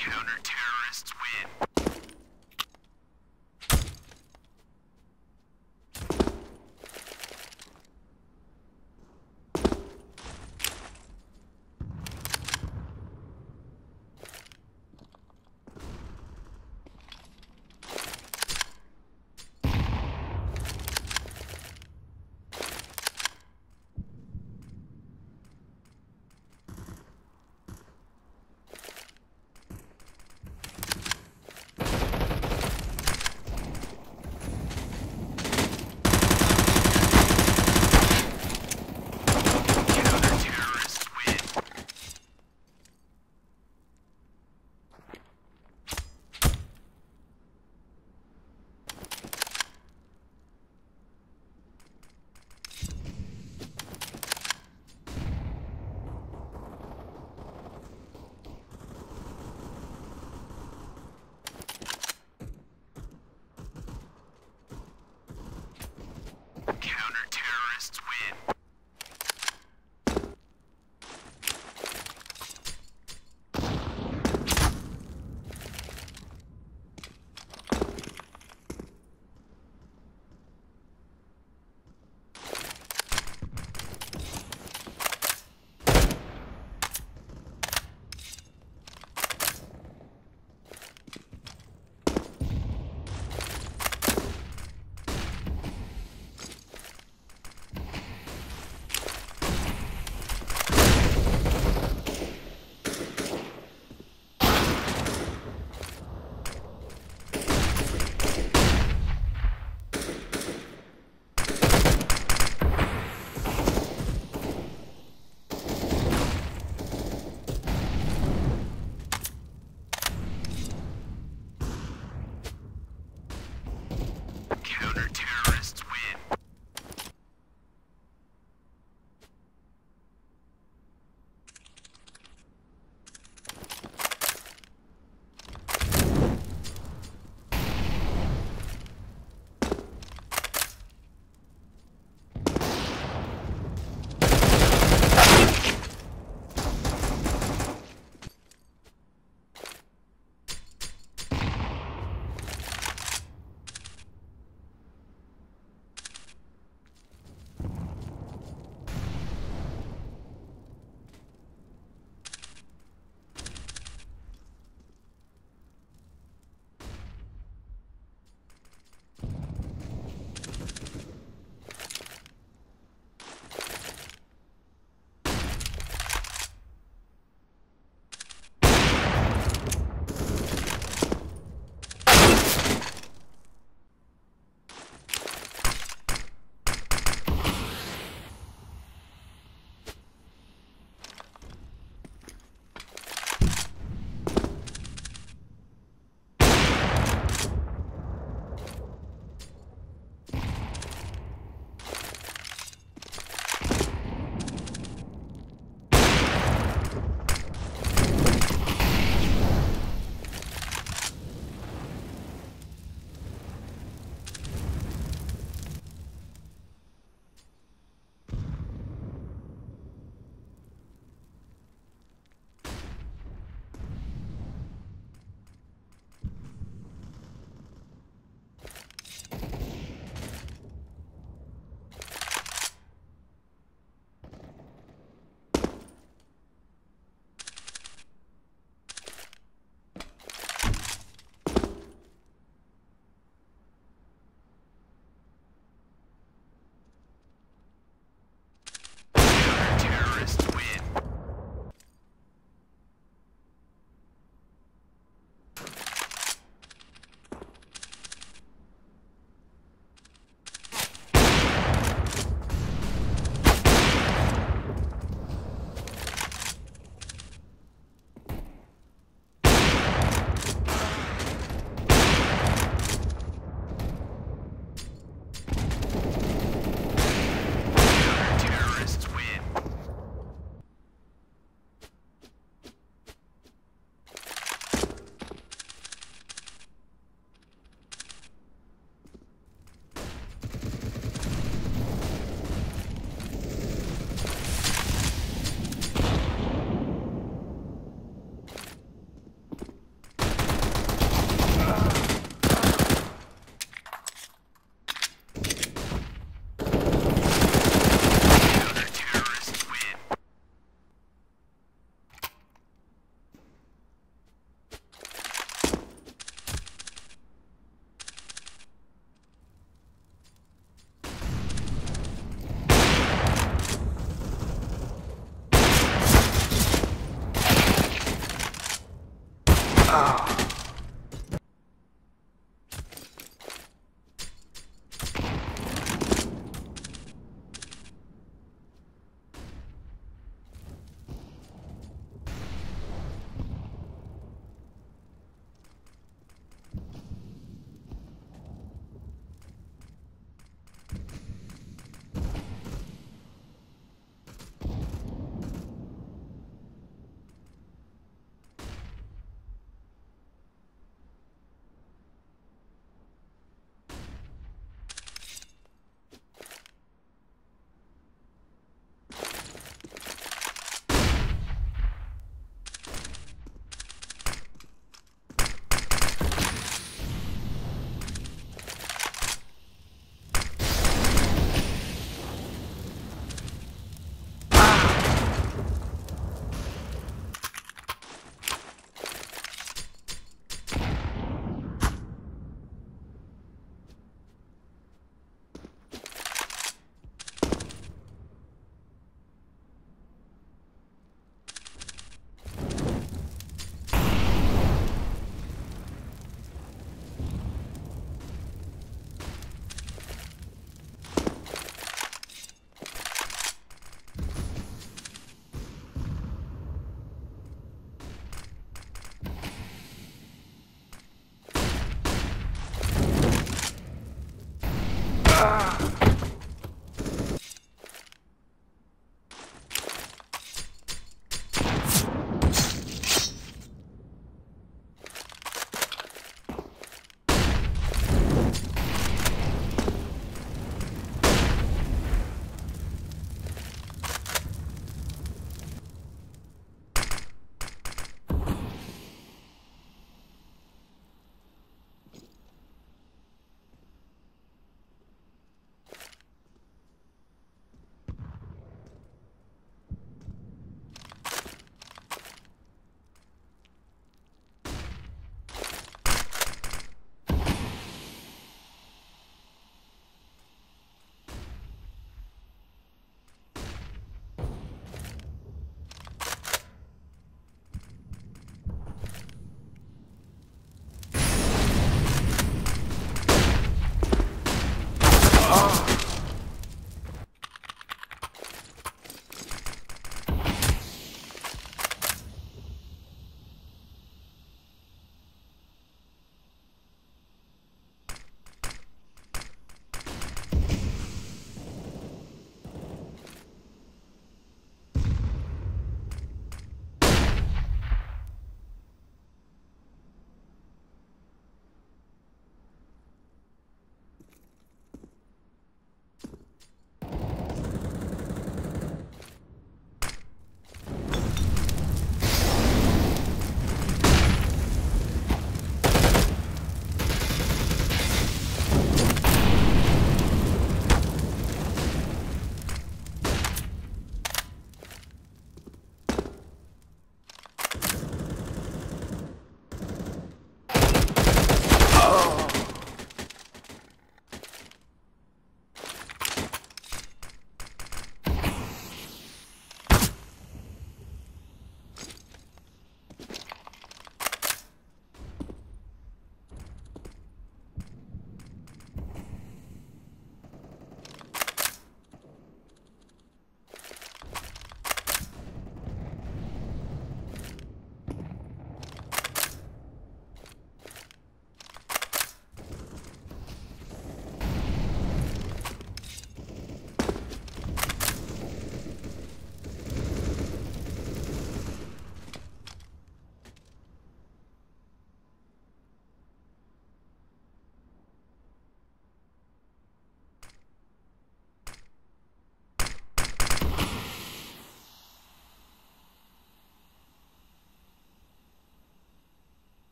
counter